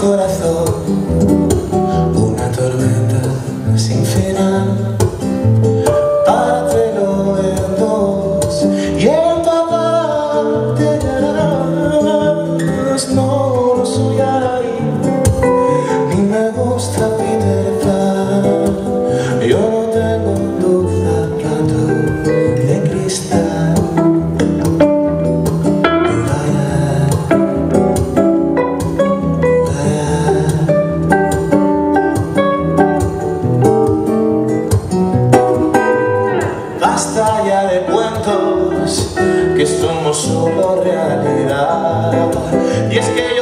corazón. Que somos solo realidad. Y es que yo